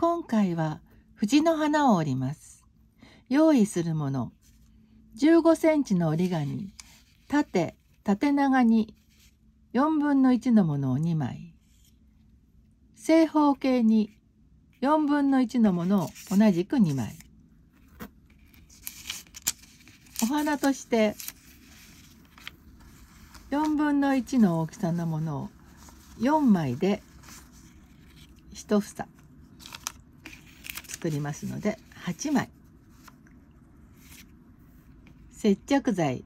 今回は藤の花を折ります。用意するもの15センチの折り紙縦縦長に4分の1のものを2枚正方形に4分の1のものを同じく2枚。お花として4分の1の大きさのものを4枚で1房。作りますので8枚。接着剤。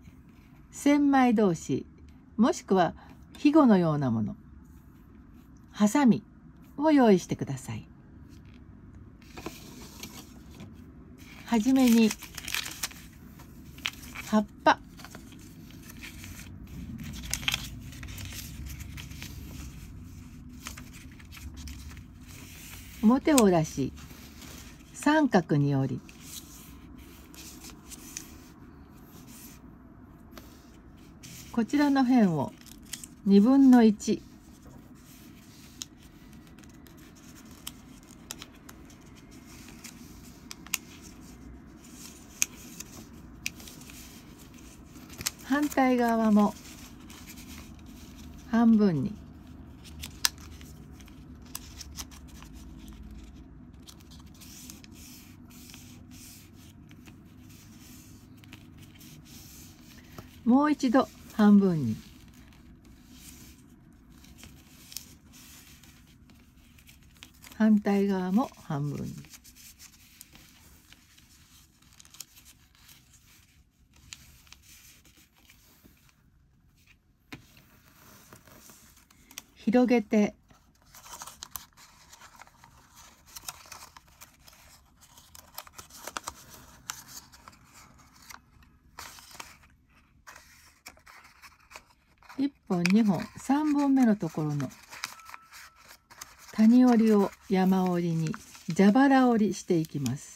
千枚同士。もしくは肥後のようなもの。ハサミ。を用意してください。はじめに葉っぱ。表を出し三角に折り。こちらの辺を2分の1反対側も半分に。もう一度半分に。反対側も半分に。広げて1本2本3本目のところの谷折りを山折りに蛇腹折りしていきます。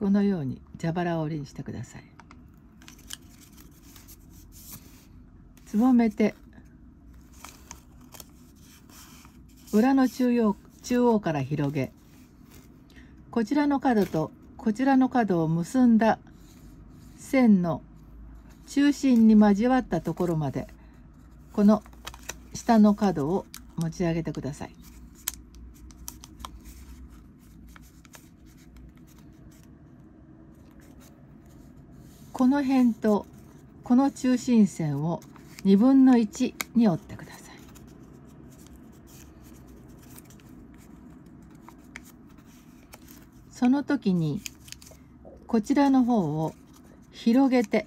このように蛇腹折りにしてください。つぼめて裏の中央中央から広げこちらの角とこちらの角を結んだ線の中心に交わったところまでこの下の角を持ち上げてください。この辺とこの中心線を2分の1に折ってください。その時にこちらの方を広げて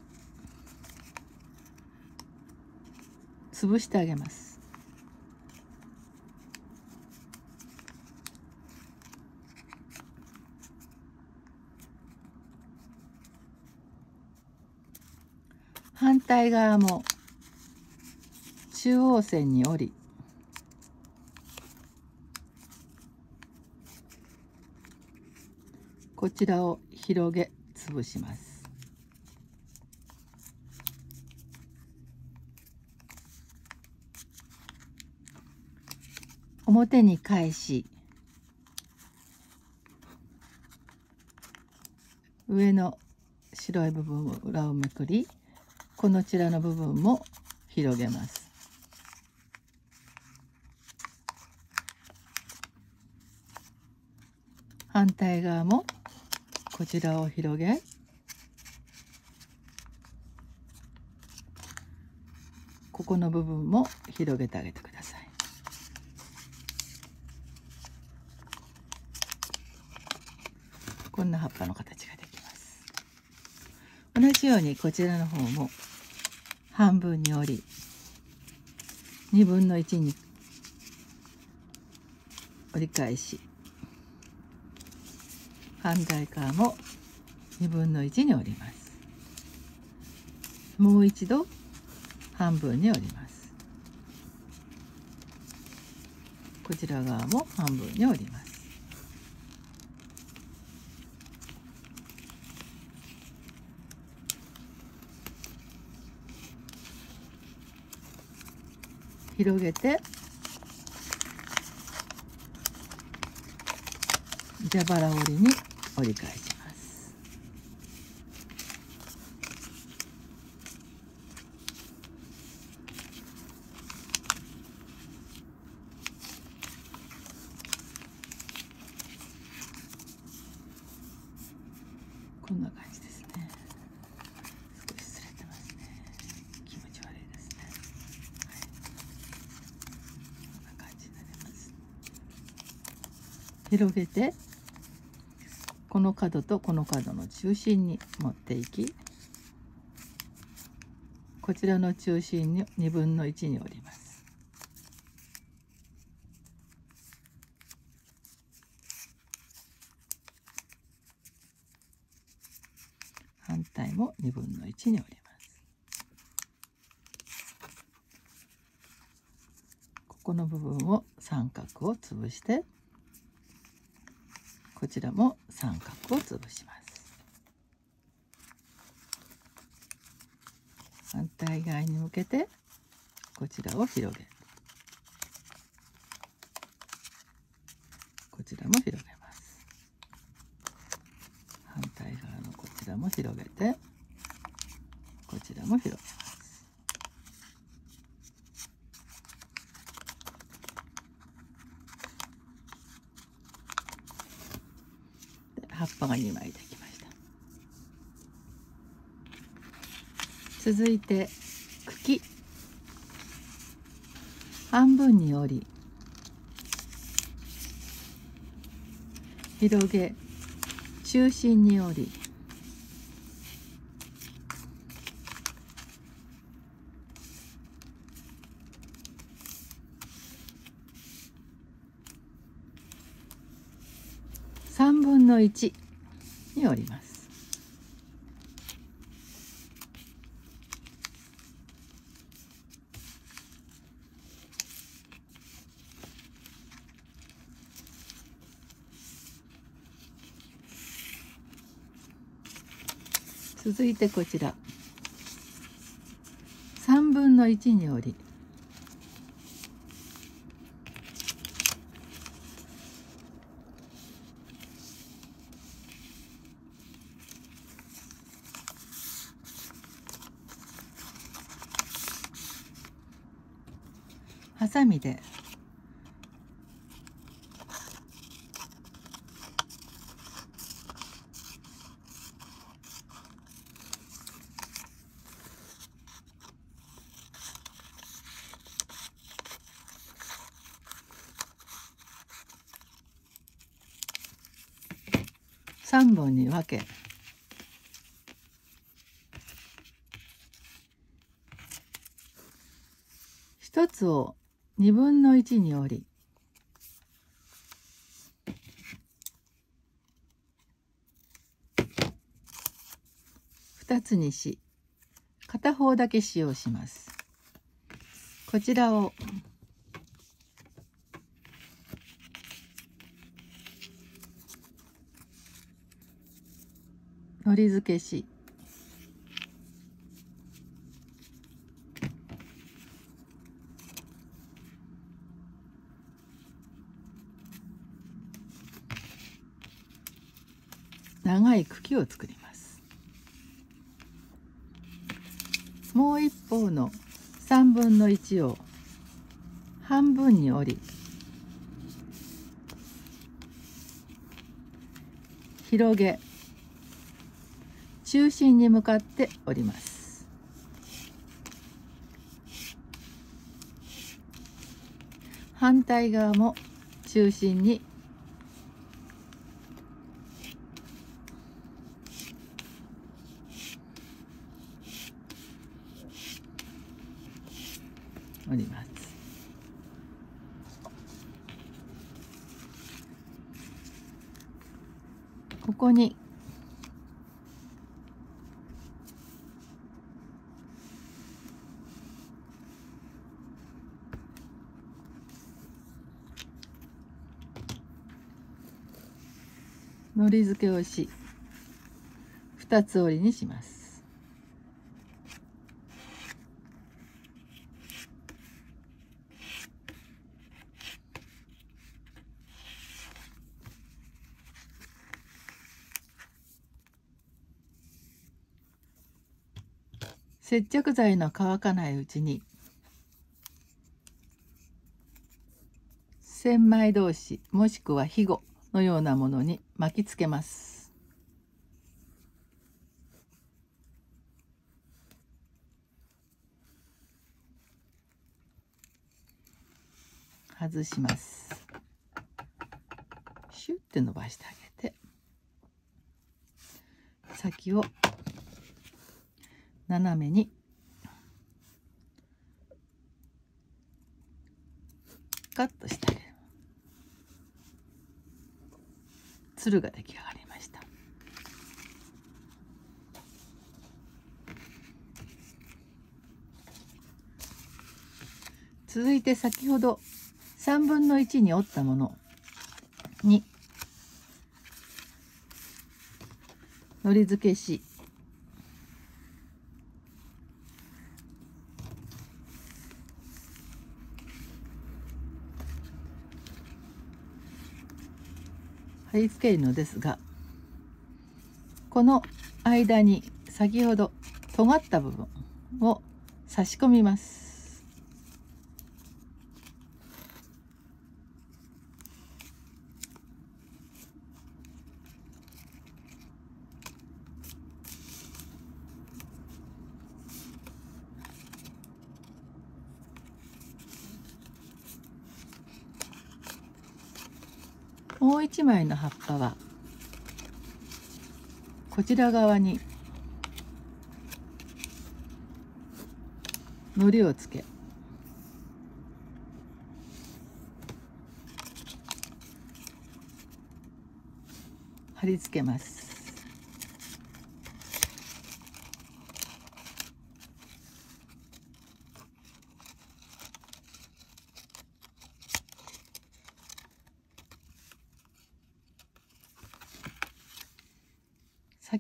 潰してあげます。反対側も中央線に折りこちらを広げ潰します。表に返し上の白い部分を裏をめくりこのちらの部分も広げます。反対側もこちらを広げ。ここの部分も広げてあげてください。こんな葉っぱの形がようにこちらの方も半分に折り2分の1に折り返し反対側も2分の1に折ります。もう一度半分に折ります。こちら側も半分に折ります。広げて。蛇腹折りに折り返し。ますこんな感じですね少し擦れてますね気持ち悪いですねはいこんな感じになります広げてこの角とこの角の中心に持っていきこちらの中心に2分の1に折ります。反対も2分の1に折ります。ここの部分を三角を潰してこちらも三角を潰します。反対側に向けてこちらを広げこちらも広げます反対側のこちらも広げてこちらも広げますで葉っぱが2枚できました。続いて茎。半分に折り広げ中心に折り3分の1に折ります。続いてこちら。3分の1に折りハサミで。3本に分け。一つを2分の1に折り。2つにし。片方だけ使用します。こちらを。のり付けし。長い茎を作ります。もう一方の3分の1を半分に折り広げ中心に向かって折ります。反対側も中心に折りますここにのり付けをし二つ折りにします。接着剤の乾かないうちに千枚同士もしくは肥後のようなものに巻きつけます。外します。シュッて伸ばしてあげて。先を斜めに。カットしてあげるつるが出来上がりました。続いて先ほど3分の1に折ったものにのり付けし貼り付けるのですがこの間に先ほど尖った部分を差し込みます。1枚の葉っぱはこちら側に糊をつけ貼り付けます。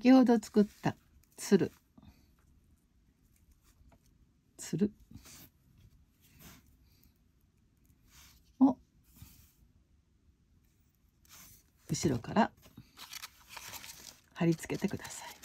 先ほど作ったつるつるを後ろから貼り付けてください。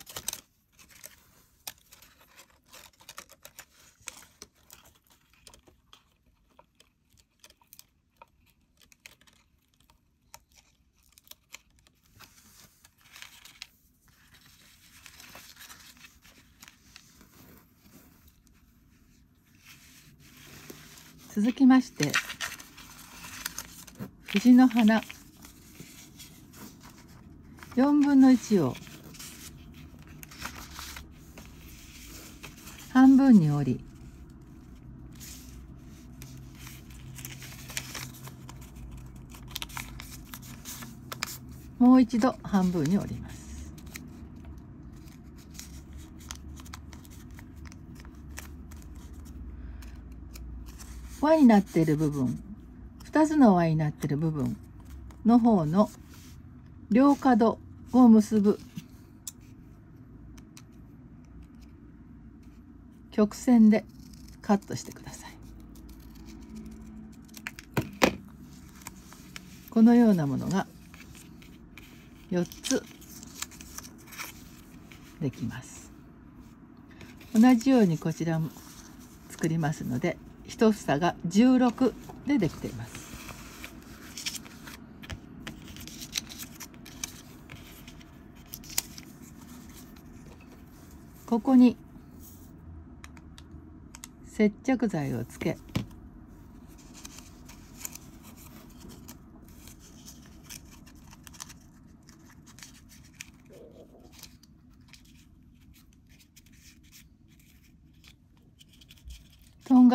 続きまして藤の花。4分の1を半分に折りもう一度半分に折ります。輪になっている部分。2つの輪になっている部分の方の両角を結ぶ。曲線でカットしてください。このようなものが4つできます。同じようにこちらも作りますので一房が16でできています。ここに接着剤をつけ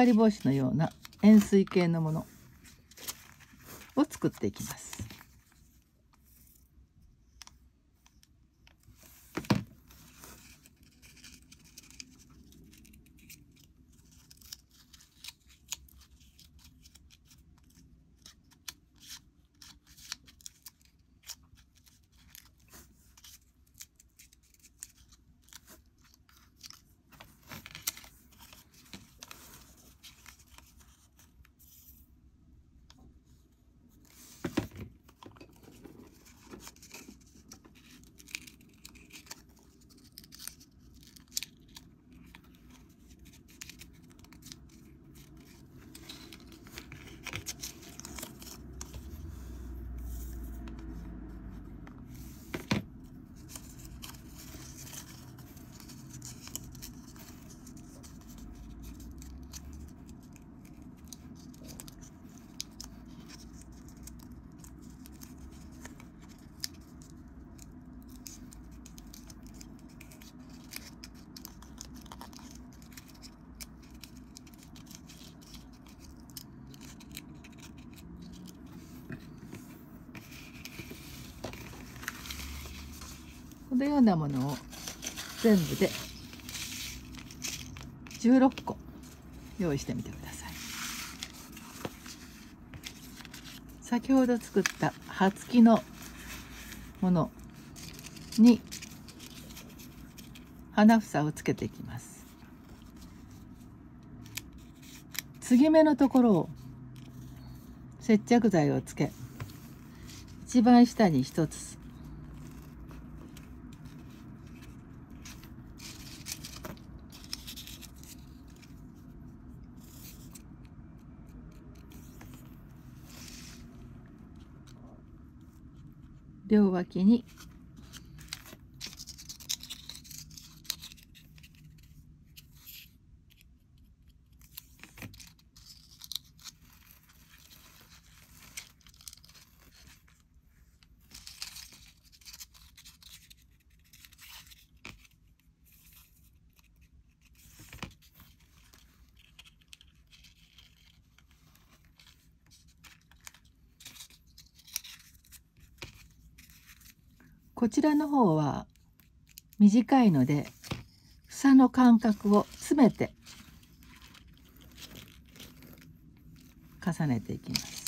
り帽子のような円錐形のものを作っていきます。このようなものを全部で16個用意してみてください。先ほど作った葉付きのものに花房をつけていきます。継ぎ目のところを接着剤をつけ一番下に一つ両脇にこちらの方は短いので房の間隔を詰めて重ねていきます。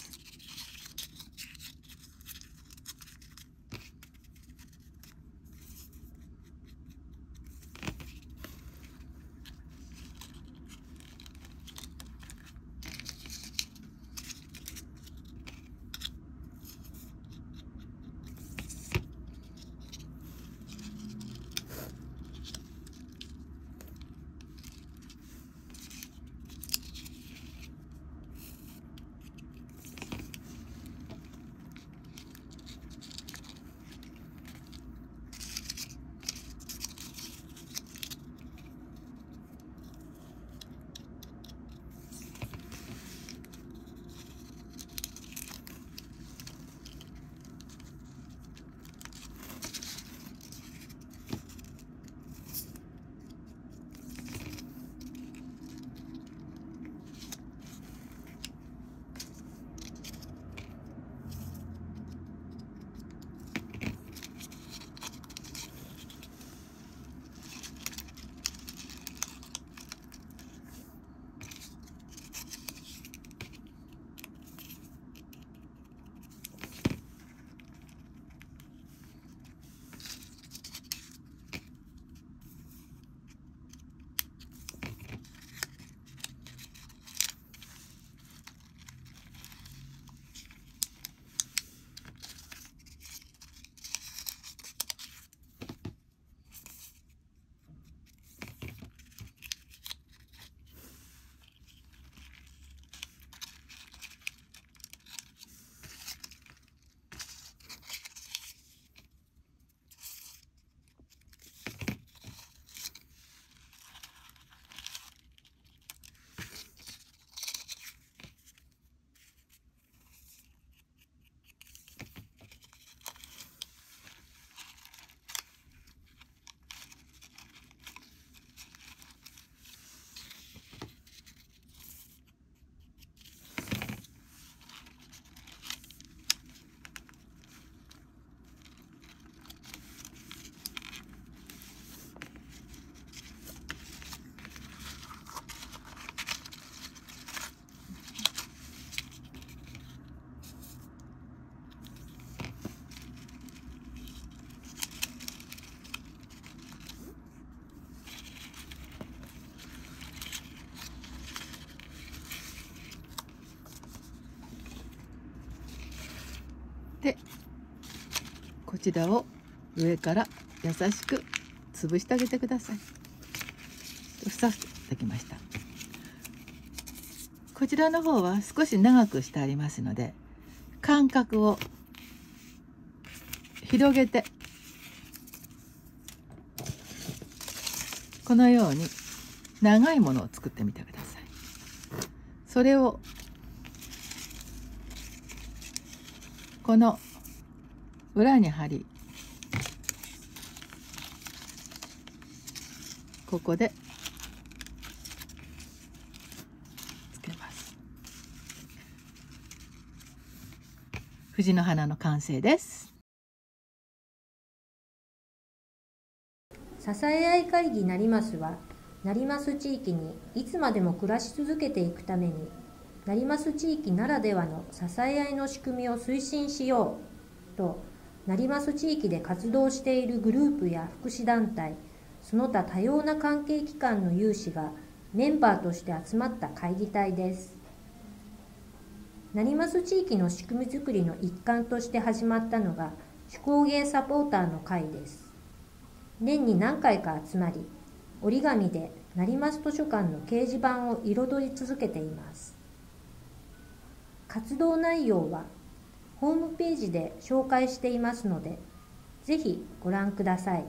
ちらを上から優しく潰してあげてください。ふさふさできました。こちらの方は少し長くしてありますので間隔を広げてこのように長いものを作ってみてください。それをこの裏に貼りここでつけます。藤の花の完成です。支え合い会議なりますは成増地域にいつまでも暮らし続けていくために成増地域ならではの支え合いの仕組みを推進しようと成増地域で活動しているグループや福祉団体その他多様な関係機関の有志がメンバーとして集まった会議体です。成増地域の仕組みづくりの一環として始まったのが手工芸サポーターの会です。年に何回か集まり折り紙で成増図書館の掲示板を彩り続けています。活動内容はホームページで紹介していますのでぜひご覧ください。